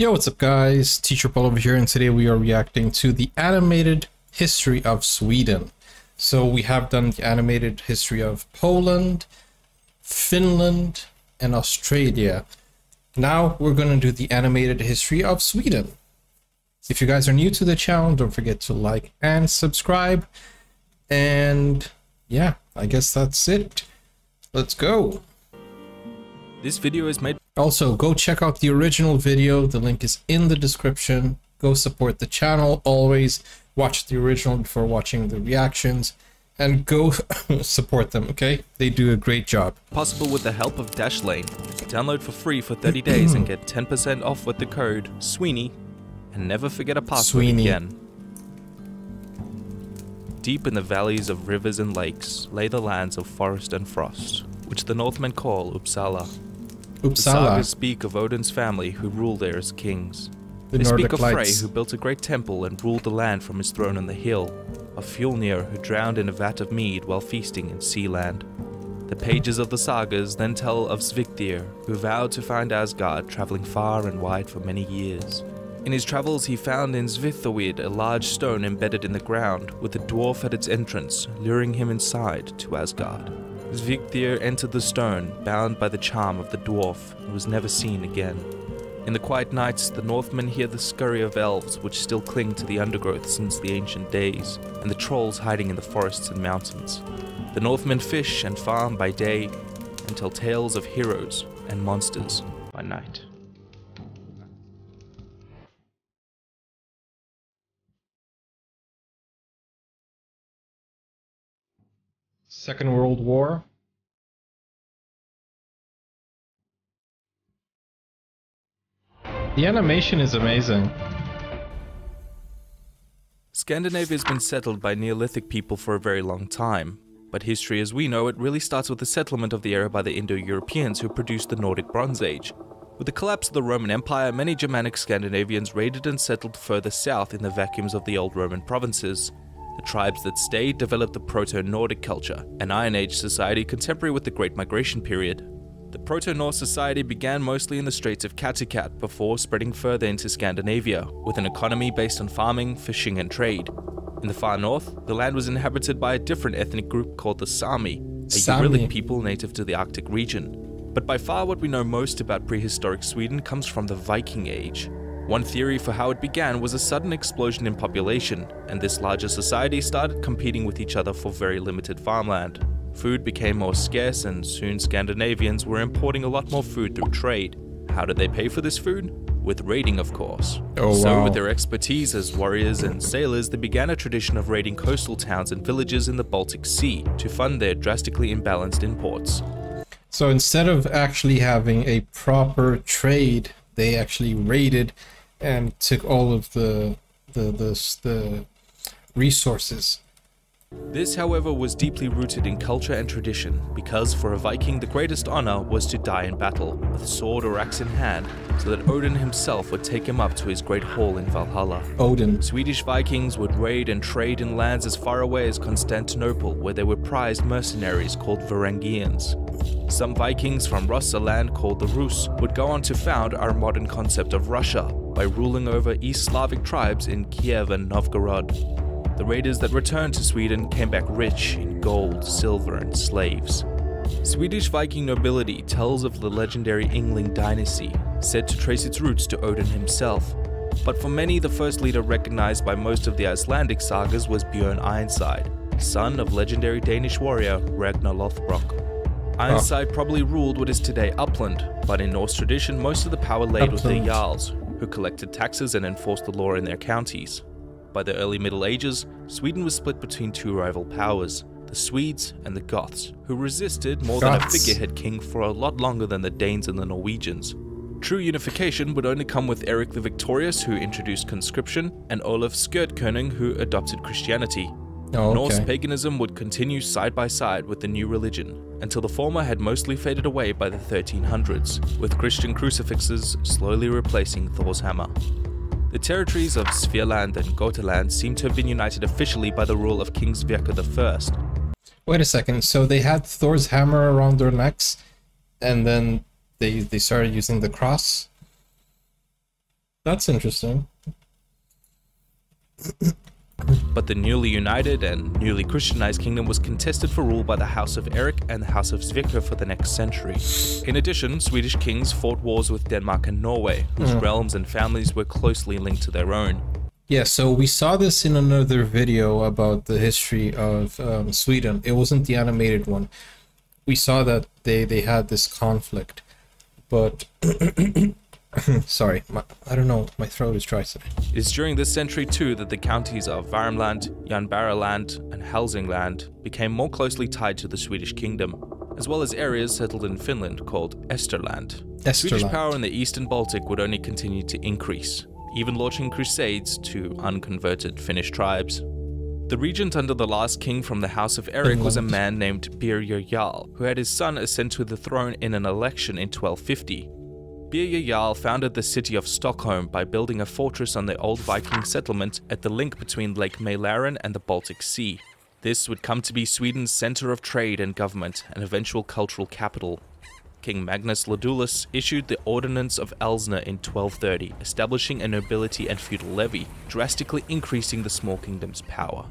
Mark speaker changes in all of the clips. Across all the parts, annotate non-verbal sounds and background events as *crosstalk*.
Speaker 1: Yo, what's up guys? Teacher Paul over here and today we are reacting to the animated history of Sweden. So we have done the animated history of Poland, Finland, and Australia. Now we're going to do the animated history of Sweden. If you guys are new to the channel, don't forget to like and subscribe. And yeah, I guess that's it. Let's go.
Speaker 2: This video is made
Speaker 1: Also, go check out the original video. The link is in the description. Go support the channel. Always watch the original before watching the reactions. And go *laughs* support them, okay? They do a great job.
Speaker 2: possible with the help of Dashlane. Download for free for 30 days and get 10% off with the code Sweeney. And never forget a password
Speaker 1: Sweeney.
Speaker 2: again. Deep in the valleys of rivers and lakes lay the lands of forest and frost, which the Northmen call Uppsala. The sagas speak of Odin's family who ruled there as kings.
Speaker 1: the
Speaker 2: they speak
Speaker 1: Nordic
Speaker 2: of Frey,
Speaker 1: Lights.
Speaker 2: who built a great temple and ruled the land from his throne on the hill, of Fjolnir, who drowned in a vat of mead while feasting in Sealand. The pages of the sagas then tell of Svigdir, who vowed to find Asgard, traveling far and wide for many years. In his travels, he found in Svithiod a large stone embedded in the ground, with a dwarf at its entrance, luring him inside to Asgard. Svigdir entered the stone, bound by the charm of the dwarf, and was never seen again. In the quiet nights, the Northmen hear the scurry of elves which still cling to the undergrowth since the ancient days, and the trolls hiding in the forests and mountains. The Northmen fish and farm by day, and tell tales of heroes and monsters by night.
Speaker 1: Second World War. The animation is amazing.
Speaker 2: Scandinavia has been settled by Neolithic people for a very long time, but history as we know it really starts with the settlement of the area by the Indo-Europeans who produced the Nordic Bronze Age. With the collapse of the Roman Empire, many Germanic Scandinavians raided and settled further south in the vacuums of the old Roman provinces. The tribes that stayed developed the Proto-Nordic culture, an Iron Age society contemporary with the Great Migration period. The Proto-Norse society began mostly in the Straits of Kattegat before spreading further into Scandinavia, with an economy based on farming, fishing, and trade. In the far north, the land was inhabited by a different ethnic group called the Sami, a
Speaker 1: Sami.
Speaker 2: Uralic people native to the Arctic region. But by far what we know most about prehistoric Sweden comes from the Viking Age. One theory for how it began was a sudden explosion in population, and this larger society started competing with each other for very limited farmland. Food became more scarce, and soon Scandinavians were importing a lot more food through trade. How did they pay for this food? With raiding, of course.
Speaker 1: Oh,
Speaker 2: so,
Speaker 1: wow.
Speaker 2: with their expertise as warriors and sailors, they began a tradition of raiding coastal towns and villages in the Baltic Sea to fund their drastically imbalanced imports.
Speaker 1: So instead of actually having a proper trade, they actually raided and took all of the the the, the resources.
Speaker 2: This, however, was deeply rooted in culture and tradition, because for a Viking the greatest honor was to die in battle, with sword or axe in hand, so that Odin himself would take him up to his great hall in Valhalla.
Speaker 1: Odin.
Speaker 2: Swedish Vikings would raid and trade in lands as far away as Constantinople, where they were prized mercenaries called Varangians. Some Vikings from Russia land called the Rus would go on to found our modern concept of Russia by ruling over East Slavic tribes in Kiev and Novgorod. The raiders that returned to Sweden came back rich in gold, silver, and slaves. Swedish Viking nobility tells of the legendary Yngling dynasty, said to trace its roots to Odin himself. But for many, the first leader recognized by most of the Icelandic sagas was Björn Ironside, son of legendary Danish warrior Ragnar Lothbrok. Ironside probably ruled what is today Uppland, but in Norse tradition, most of the power laid with the Jarls, who collected taxes and enforced the law in their counties. By the early Middle Ages, Sweden was split between two rival powers, the Swedes and the Goths, who resisted more than a figurehead king for a lot longer than the Danes and the Norwegians. True unification would only come with Eric the Victorious, who introduced conscription, and Olaf Skötkonung, who adopted Christianity.
Speaker 1: Oh,
Speaker 2: Norse paganism would continue side by side with the new religion, until the former had mostly faded away by the 1300s, with Christian crucifixes slowly replacing Thor's hammer. The territories of Svealand and Götaland seem to have been united officially by the rule of King Sverker I.
Speaker 1: Wait a second. So they had Thor's hammer around their necks, and then they they started using the cross. That's interesting.
Speaker 2: But the newly united and newly Christianized kingdom was contested for rule by the House of Erik and the House of Sverker for the next century. In addition, Swedish kings fought wars with Denmark and Norway, whose realms and families were closely linked to their own.
Speaker 1: Yeah, so we saw this in another video about the history of um, Sweden. It wasn't the animated one. We saw that they, they had this conflict, but *clears throat* *laughs* sorry, my, I don't know, my throat is dry today.
Speaker 2: It is during this century too that the counties of Värmland, Janbaraland, and Hälsingland became more closely tied to the Swedish kingdom, as well as areas settled in Finland called Österland. Swedish power in the eastern Baltic would only continue to increase, even launching crusades to unconverted Finnish tribes. The regent under the last king from the House of Erik was a man named Birger Jarl, who had his son ascend to the throne in an election in 1250. Birger Jarl founded the city of Stockholm by building a fortress on the old Viking settlement at the link between Lake Mälaren and the Baltic Sea. This would come to be Sweden's center of trade and government and eventual cultural capital. King Magnus Ladulås issued the Ordinance of Alsnö in 1230, establishing a nobility and feudal levy, drastically increasing the small kingdom's power.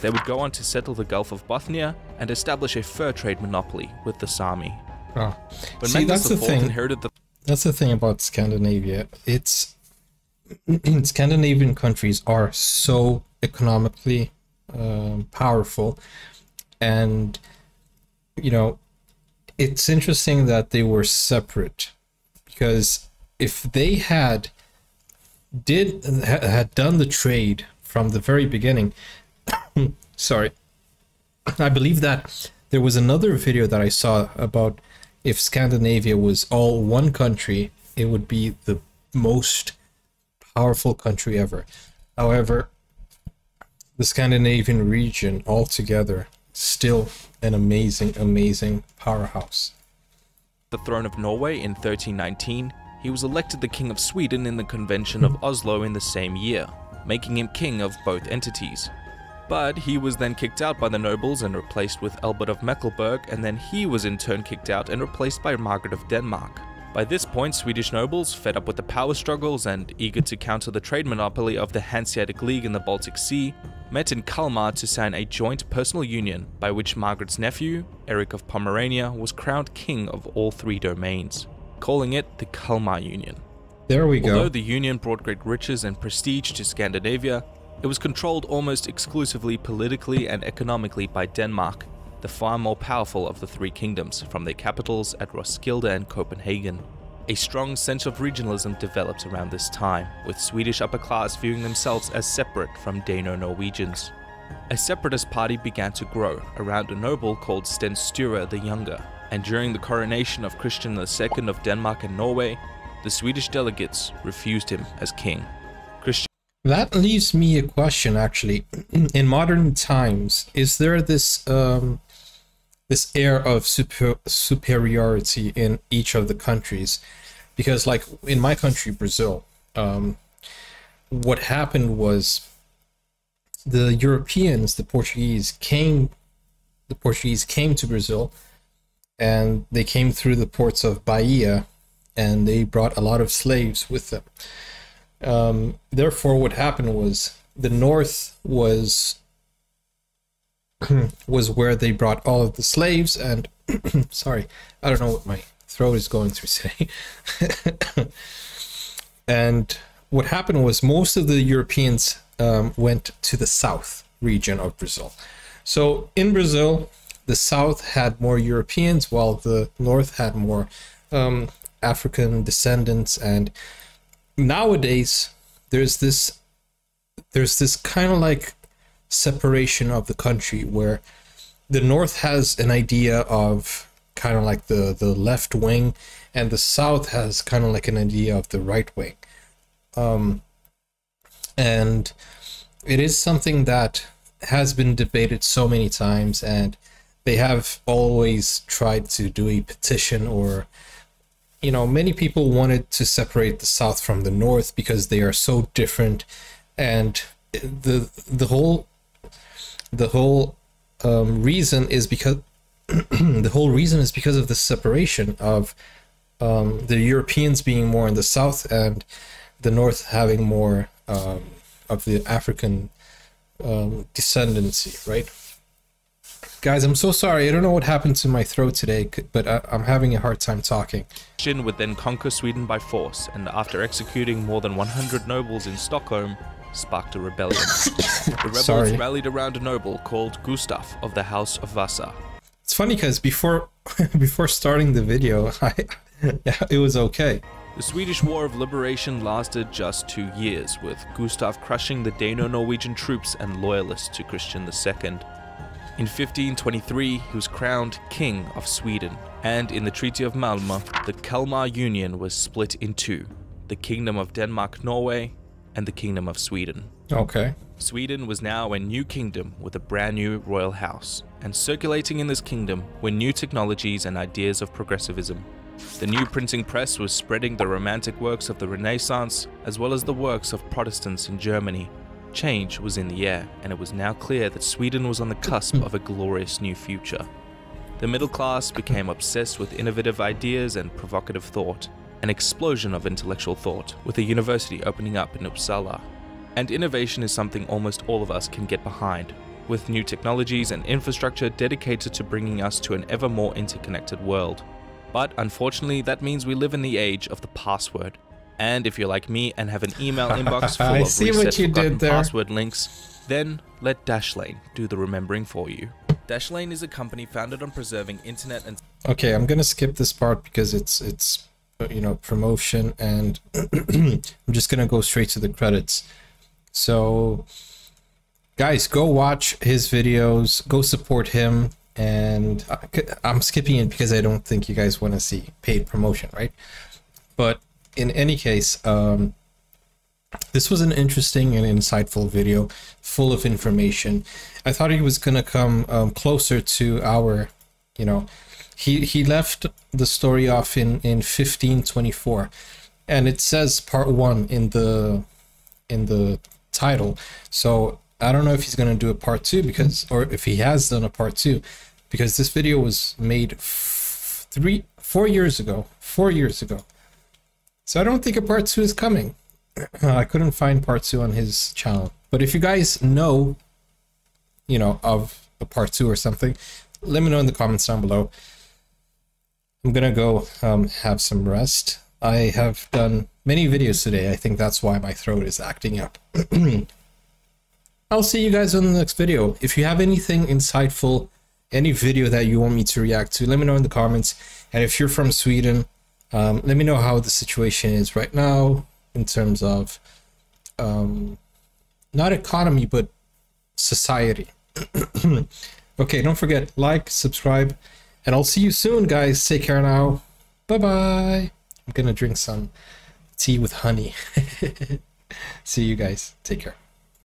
Speaker 2: They would go on to settle the Gulf of Bothnia and establish a fur trade monopoly with the Sami.
Speaker 1: Oh.
Speaker 2: When
Speaker 1: See,
Speaker 2: Magnus
Speaker 1: that's the
Speaker 2: IV
Speaker 1: thing.
Speaker 2: inherited the
Speaker 1: That's the thing about Scandinavia. It's *clears throat* Scandinavian countries are so economically um, powerful, and you know, it's interesting that they were separate because if they had did ha- had done the trade from the very beginning, *coughs* sorry, I believe that there was another video that I saw about if Scandinavia was all one country, it would be the most powerful country ever. However, the Scandinavian region altogether still an amazing, amazing powerhouse.
Speaker 2: the throne of Norway in 1319, he was elected the King of Sweden in the Convention of Oslo in the same year, making him king of both entities. But he was then kicked out by the nobles and replaced with Albert of Mecklenburg, and then he was in turn kicked out and replaced by Margaret of Denmark. By this point, Swedish nobles, fed up with the power struggles and eager to counter the trade monopoly of the Hanseatic League in the Baltic Sea, met in Kalmar to sign a joint personal union by which Margaret's nephew, Eric of Pomerania, was crowned king of all three domains, calling it the Kalmar Union.
Speaker 1: There we
Speaker 2: Although
Speaker 1: go.
Speaker 2: the union brought great riches and prestige to Scandinavia, it was controlled almost exclusively politically and economically by Denmark, the far more powerful of the three kingdoms, from their capitals at Roskilde and Copenhagen. A strong sense of regionalism developed around this time, with Swedish upper class viewing themselves as separate from Dano-Norwegians. A separatist party began to grow around a noble called Sten Sture the Younger, and during the coronation of Christian II of Denmark and Norway, the Swedish delegates refused him as king.
Speaker 1: That leaves me a question actually. In modern times, is there this um, this air of super, superiority in each of the countries? Because, like in my country, Brazil, um, what happened was the Europeans, the Portuguese, came. The Portuguese came to Brazil, and they came through the ports of Bahia, and they brought a lot of slaves with them um, therefore what happened was the north was *clears throat* was where they brought all of the slaves and *clears throat* sorry i don't know what my throat is going through today. *laughs* And what happened was most of the europeans um, went to the south region of brazil. So in brazil the south had more europeans while the north had more um, african descendants and nowadays there's this there's this kind of like separation of the country where the north has an idea of kind of like the the left wing and the south has kind of like an idea of the right wing. Um and it is something that has been debated so many times and they have always tried to do a petition or you know, many people wanted to separate the South from the North because they are so different, and the the whole the whole um, reason is because *clears throat* the whole reason is because of the separation of um, the Europeans being more in the South and the North having more um, of the African um, descendancy, right? Guys, I'm so sorry. I don't know what happened to my throat today, but I, I'm having a hard time talking.
Speaker 2: Christian would then conquer Sweden by force, and after executing more than 100 nobles in Stockholm, sparked a rebellion. *laughs* the rebels
Speaker 1: Sorry.
Speaker 2: rallied around a noble called Gustav of the House of Vasa.
Speaker 1: It's funny because before *laughs* before starting the video, *laughs* I yeah, it was okay.
Speaker 2: The Swedish War of Liberation lasted just two years, with Gustav crushing the Dano-Norwegian troops and loyalists to Christian II. In 1523, he was crowned King of Sweden, and in the Treaty of Malmö, the Kalmar Union was split in two, the Kingdom of Denmark-Norway and the Kingdom of Sweden.
Speaker 1: Okay.
Speaker 2: Sweden was now a new kingdom with a brand new royal house, and circulating in this kingdom were new technologies and ideas of progressivism. The new printing press was spreading the romantic works of the Renaissance as well as the works of Protestants in Germany. Change was in the air, and it was now clear that Sweden was on the cusp of a glorious new future. The middle class became obsessed with innovative ideas and provocative thought, an explosion of intellectual thought, with a university opening up in Uppsala. And innovation is something almost all of us can get behind, with new technologies and infrastructure dedicated to bringing us to an ever more interconnected world. But unfortunately, that means we live in the age of the password. And if you're like me and have an email *laughs* inbox full of
Speaker 1: see what
Speaker 2: reset
Speaker 1: you did
Speaker 2: forgotten
Speaker 1: there.
Speaker 2: password links, then let Dashlane do the remembering for you. Dashlane is a company founded on preserving internet and
Speaker 1: Okay, I'm gonna skip this part because it's it's you know promotion, and *clears throat* I'm just gonna go straight to the credits. So, guys, go watch his videos. Go support him. And I'm skipping it because I don't think you guys want to see paid promotion, right? But in any case, um, this was an interesting and insightful video, full of information. I thought he was gonna come um, closer to our, you know, he he left the story off in in 1524, and it says part one in the in the title. So I don't know if he's gonna do a part two because, or if he has done a part two, because this video was made three four years ago, four years ago. So I don't think a part two is coming. *clears throat* I couldn't find part two on his channel. But if you guys know, you know, of a part two or something, let me know in the comments down below. I'm gonna go um, have some rest. I have done many videos today. I think that's why my throat is acting up. *clears throat* I'll see you guys on the next video. If you have anything insightful, any video that you want me to react to, let me know in the comments. And if you're from Sweden, um, let me know how the situation is right now in terms of um, not economy, but society. *clears throat* okay, don't forget, like, subscribe, and I'll see you soon, guys. Take care now. Bye bye. I'm gonna drink some tea with honey. *laughs* see you guys. Take care.